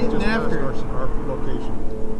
five, just past our location.